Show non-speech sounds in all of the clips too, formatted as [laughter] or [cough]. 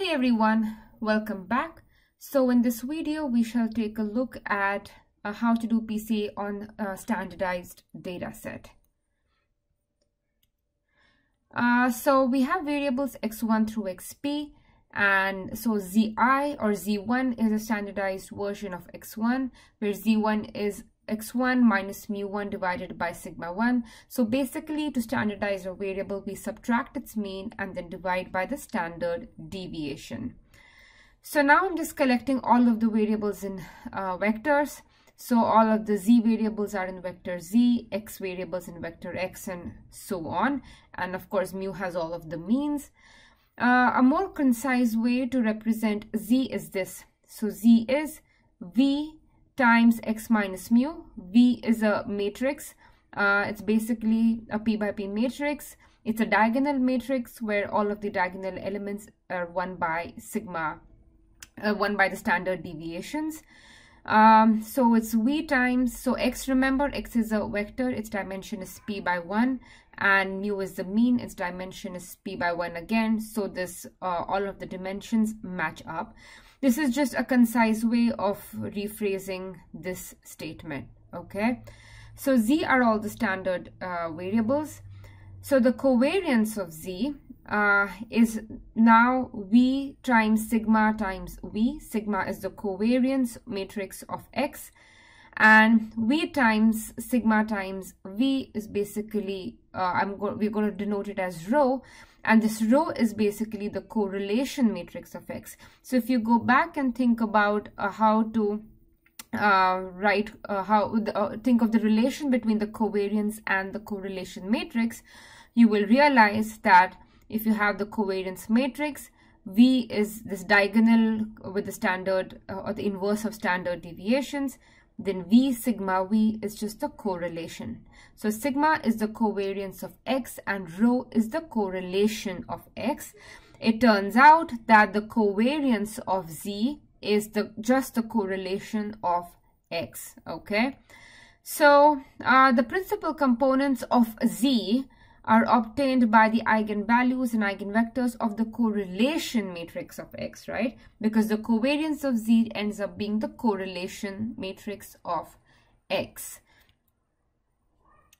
Hey everyone, welcome back. So in this video, we shall take a look at uh, how to do PCA on a standardized data set. Uh, so we have variables x1 through xp and so zi or z1 is a standardized version of x1 where z1 is x1 minus mu1 divided by sigma 1. So basically to standardize a variable, we subtract its mean and then divide by the standard deviation. So now I'm just collecting all of the variables in uh, vectors. So all of the z variables are in vector z, x variables in vector x, and so on. And of course, mu has all of the means. Uh, a more concise way to represent z is this. So z is v times x minus mu. V is a matrix. Uh, it's basically a p by p matrix. It's a diagonal matrix where all of the diagonal elements are 1 by sigma, uh, 1 by the standard deviations. Um, so it's v times, so x, remember, x is a vector, its dimension is p by 1, and mu is the mean, its dimension is p by 1 again. So this, uh, all of the dimensions match up. This is just a concise way of rephrasing this statement, okay? So z are all the standard uh, variables. So the covariance of z uh, is now v times sigma times v. Sigma is the covariance matrix of x. And v times sigma times v is basically uh, I'm go we're going to denote it as rho. And this rho is basically the correlation matrix of x. So if you go back and think about uh, how to uh, write uh, how the, uh, think of the relation between the covariance and the correlation matrix you will realize that if you have the covariance matrix v is this diagonal with the standard uh, or the inverse of standard deviations then V sigma V is just the correlation. So sigma is the covariance of X and rho is the correlation of X. It turns out that the covariance of Z is the just the correlation of X, okay? So uh, the principal components of Z are obtained by the eigenvalues and eigenvectors of the correlation matrix of X, right? Because the covariance of Z ends up being the correlation matrix of X.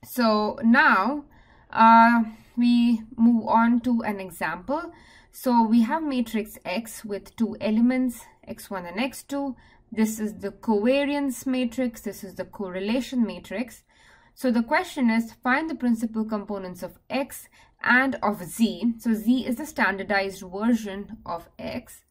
So now uh, we move on to an example. So we have matrix X with two elements, X1 and X2. This is the covariance matrix. This is the correlation matrix. So the question is find the principal components of x and of z. So z is the standardized version of x.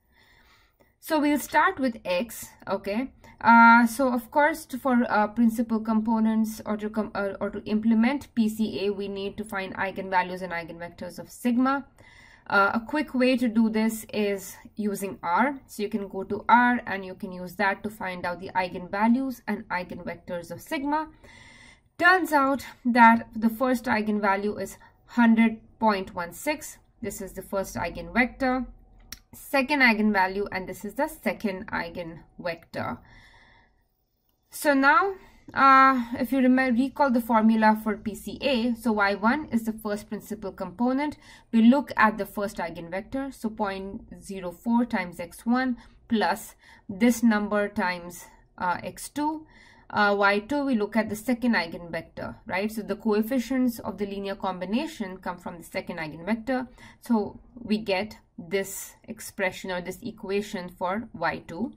So we'll start with x, okay. Uh, so of course, to, for uh, principal components or to, com uh, or to implement PCA, we need to find eigenvalues and eigenvectors of sigma. Uh, a quick way to do this is using R. So you can go to R and you can use that to find out the eigenvalues and eigenvectors of sigma. Turns out that the first eigenvalue is 100.16. This is the first eigenvector. Second eigenvalue and this is the second eigenvector. So now uh, if you remember, recall the formula for PCA, so y1 is the first principal component. We look at the first eigenvector, so 0.04 times x1 plus this number times uh, x2 uh, y2 we look at the second eigenvector right? So the coefficients of the linear combination come from the second eigenvector. So we get this expression or this equation for y2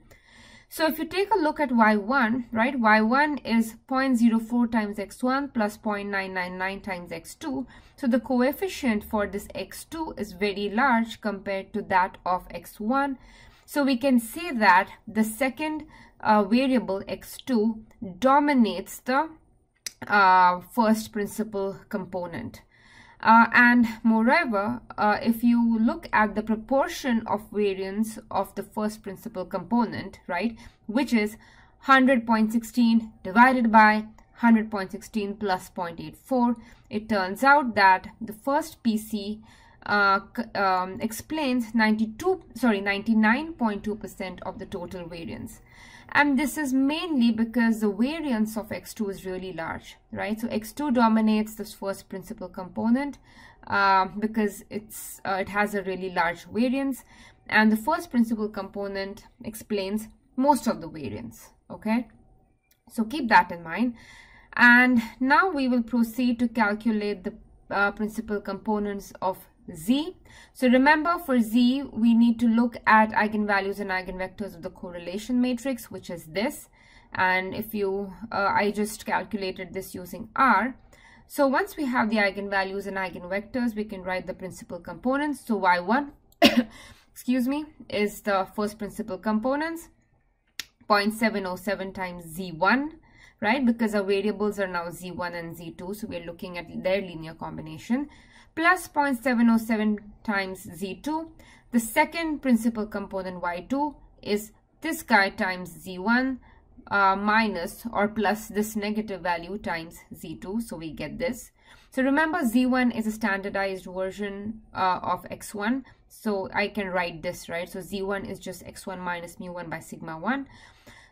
so if you take a look at y1 right y1 is 0.04 times x1 plus 0.999 times x2 so the coefficient for this x2 is very large compared to that of x1 so we can say that the second uh, variable x2 dominates the uh, first principal component. Uh, and moreover, uh, if you look at the proportion of variance of the first principal component, right, which is 100.16 divided by 100.16 plus 0.84, it turns out that the first PC uh, um, explains 92 sorry 99.2% of the total variance. And this is mainly because the variance of x2 is really large right? So x2 dominates this first principal component uh, because it's uh, it has a really large variance. And the first principal component explains most of the variance okay? So keep that in mind. And now we will proceed to calculate the uh, principal components of z. So remember for z we need to look at eigenvalues and eigenvectors of the correlation matrix which is this. And if you uh, i just calculated this using r. So once we have the eigenvalues and eigenvectors we can write the principal components. So y1 [coughs] excuse me is the first principal components 0.707 times z1 right? Because our variables are now z1 and z2 so we're looking at their linear combination plus 0.707 times z2 the second principal component y2 is this guy times z1 uh, minus or plus this negative value times z2 so we get this. So remember z1 is a standardized version uh, of x1 so I can write this right? So z1 is just x1 minus mu1 by sigma 1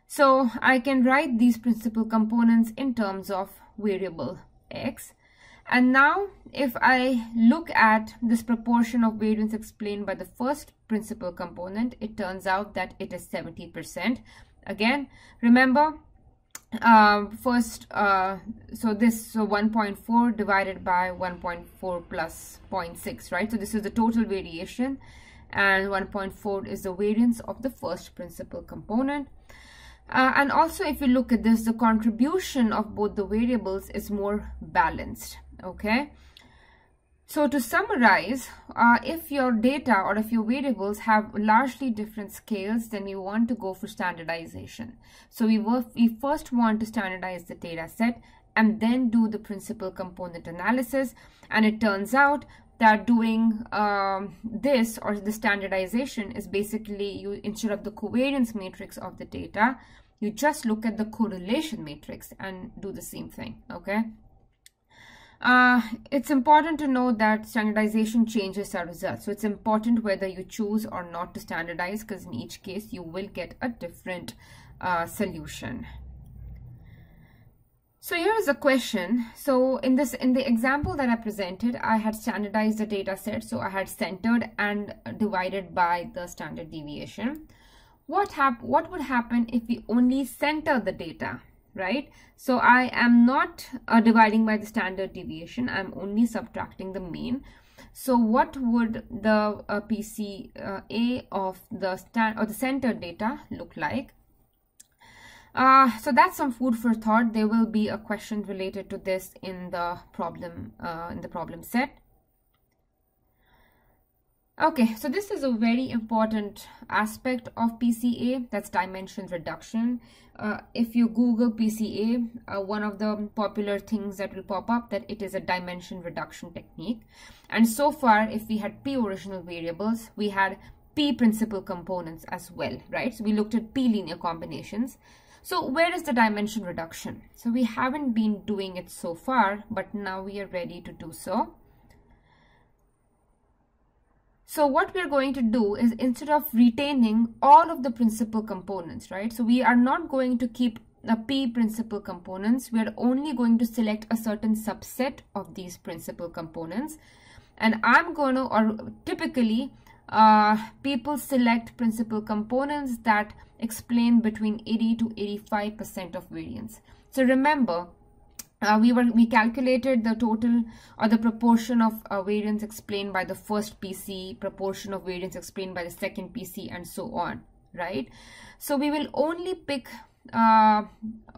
so I can write these principal components in terms of variable x and now if I look at this proportion of variance explained by the first principal component it turns out that it is 70 percent. Again remember uh, first uh, so this so 1.4 divided by 1.4 plus 0.6 right? So this is the total variation and 1.4 is the variance of the first principal component. Uh, and also if you look at this the contribution of both the variables is more balanced okay so to summarize, uh, if your data or if your variables have largely different scales, then you want to go for standardization. So we, we first want to standardize the data set and then do the principal component analysis. And it turns out that doing um, this or the standardization is basically you instead of the covariance matrix of the data, you just look at the correlation matrix and do the same thing, okay? Uh, it's important to know that standardization changes our results. So it's important whether you choose or not to standardize because in each case you will get a different uh, solution. So here is a question. So in this, in the example that I presented, I had standardized the data set. So I had centered and divided by the standard deviation. What hap what would happen if we only center the data? Right? So I am not uh, dividing by the standard deviation. I'm only subtracting the mean. So what would the uh, PCA of the stand or the center data look like? Uh, so that's some food for thought. There will be a question related to this in the problem uh, in the problem set. Okay, so this is a very important aspect of PCA, that's dimension reduction. Uh, if you Google PCA, uh, one of the popular things that will pop up that it is a dimension reduction technique. And so far, if we had P original variables, we had P principal components as well, right? So we looked at P linear combinations. So where is the dimension reduction? So we haven't been doing it so far, but now we are ready to do so. So what we're going to do is instead of retaining all of the principal components, right? So we are not going to keep the P principal components. We are only going to select a certain subset of these principal components. And I'm going to, or typically, uh, people select principal components that explain between 80 to 85% of variance. So remember, uh, we were we calculated the total or the proportion of uh, variance explained by the first PC, proportion of variance explained by the second PC, and so on, right? So we will only pick uh,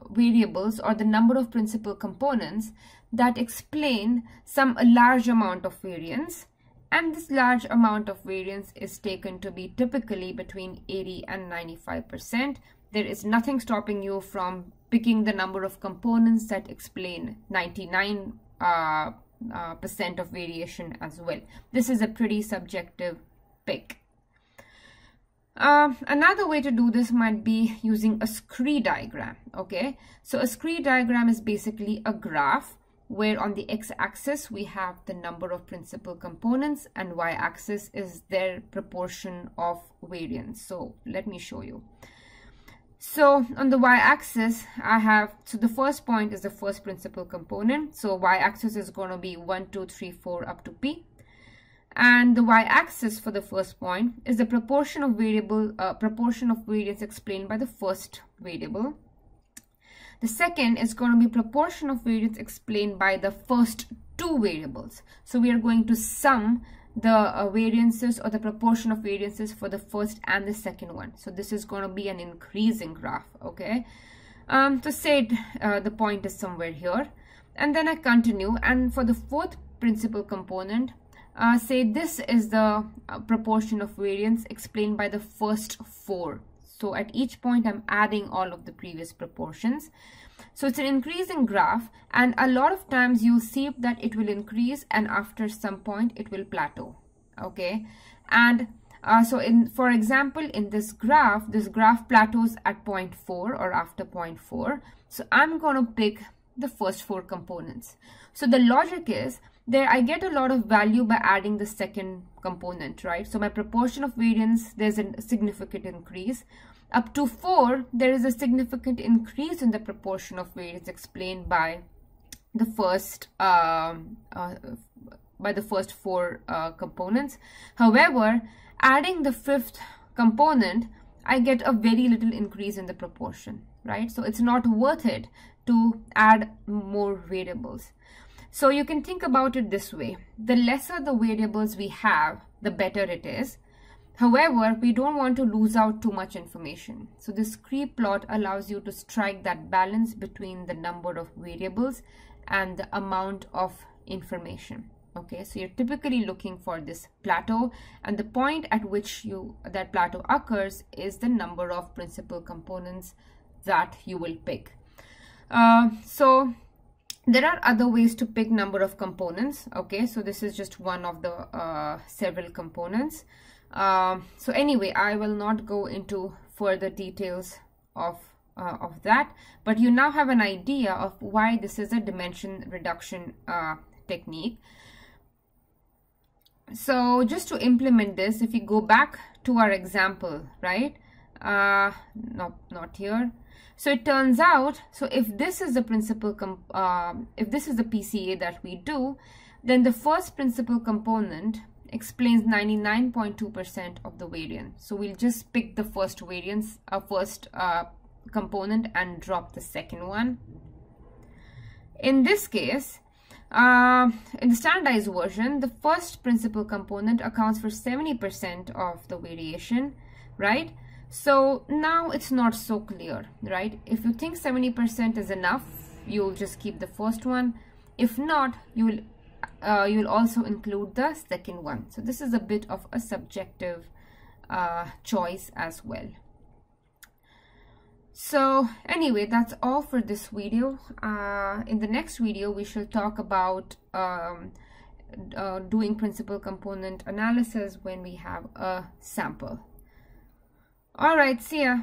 variables or the number of principal components that explain some large amount of variance and this large amount of variance is taken to be typically between 80 and 95 percent there is nothing stopping you from picking the number of components that explain 99 uh, uh, percent of variation as well. This is a pretty subjective pick. Uh, another way to do this might be using a scree diagram. Okay, so a scree diagram is basically a graph where on the x-axis we have the number of principal components and y-axis is their proportion of variance. So let me show you. So on the y-axis, I have, so the first point is the first principal component. So y-axis is going to be 1, 2, 3, 4 up to p. and the y-axis for the first point is the proportion of variable uh, proportion of variance explained by the first variable the second is going to be proportion of variance explained by the first two variables so we are going to sum the uh, variances or the proportion of variances for the first and the second one so this is going to be an increasing graph okay um to say uh, the point is somewhere here and then i continue and for the fourth principal component uh, say this is the uh, proportion of variance explained by the first four. So at each point, I'm adding all of the previous proportions. So it's an increasing graph and a lot of times you'll see that it will increase and after some point it will plateau. Okay. And uh, so in, for example, in this graph, this graph plateaus at 0.4 or after 0.4. So I'm going to pick the first four components. So the logic is there I get a lot of value by adding the second component, right? So my proportion of variance, there's a significant increase. Up to 4, there is a significant increase in the proportion of variance explained by the first um, uh, by the first four uh, components. However, adding the fifth component, I get a very little increase in the proportion, right? So it's not worth it to add more variables. So you can think about it this way. The lesser the variables we have, the better it is. However, we don't want to lose out too much information. So this scree plot allows you to strike that balance between the number of variables and the amount of information. Okay, so you're typically looking for this plateau and the point at which you that plateau occurs is the number of principal components that you will pick. Uh, so there are other ways to pick number of components okay so this is just one of the uh, several components uh, so anyway I will not go into further details of uh, of that but you now have an idea of why this is a dimension reduction uh, technique. So just to implement this if we go back to our example right uh, no not here. So it turns out, so if this is the principal, uh, if this is the PCA that we do, then the first principal component explains 99.2% of the variance. So we'll just pick the first variance, our uh, first uh, component and drop the second one. In this case, uh, in the standardized version, the first principal component accounts for 70% of the variation, right? So now it's not so clear, right? If you think 70% is enough, you'll just keep the first one. If not, you will uh, you'll also include the second one. So this is a bit of a subjective uh, choice as well. So anyway, that's all for this video. Uh, in the next video, we shall talk about um, uh, doing principal component analysis when we have a sample. All right, see ya.